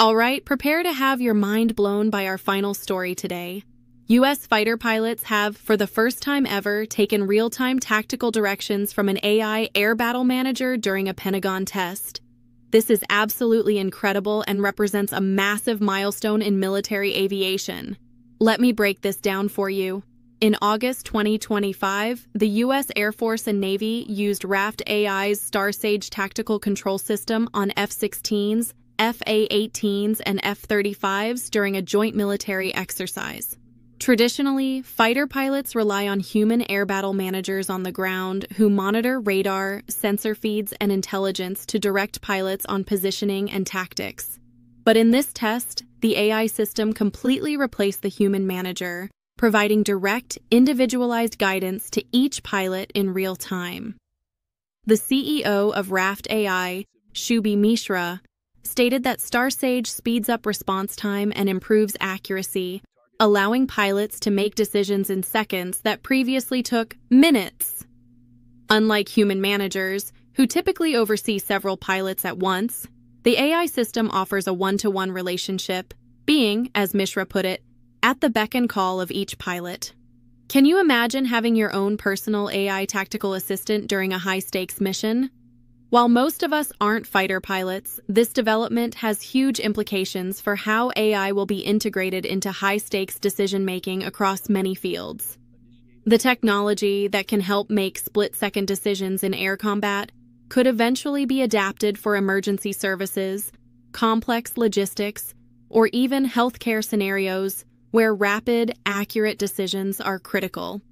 All right, prepare to have your mind blown by our final story today. U.S. fighter pilots have, for the first time ever, taken real time tactical directions from an AI air battle manager during a Pentagon test. This is absolutely incredible and represents a massive milestone in military aviation. Let me break this down for you. In August 2025, the U.S. Air Force and Navy used Raft AI's StarSage tactical control system on F 16s, FA 18s, and F 35s during a joint military exercise. Traditionally, fighter pilots rely on human air battle managers on the ground who monitor radar, sensor feeds, and intelligence to direct pilots on positioning and tactics. But in this test, the AI system completely replaced the human manager, providing direct, individualized guidance to each pilot in real time. The CEO of Raft AI, Shubhi Mishra, stated that StarSage speeds up response time and improves accuracy, allowing pilots to make decisions in seconds that previously took minutes. Unlike human managers, who typically oversee several pilots at once, the AI system offers a one to one relationship, being, as Mishra put it, at the beck and call of each pilot. Can you imagine having your own personal AI tactical assistant during a high stakes mission? While most of us aren't fighter pilots, this development has huge implications for how AI will be integrated into high stakes decision making across many fields. The technology that can help make split second decisions in air combat could eventually be adapted for emergency services, complex logistics, or even healthcare scenarios where rapid, accurate decisions are critical.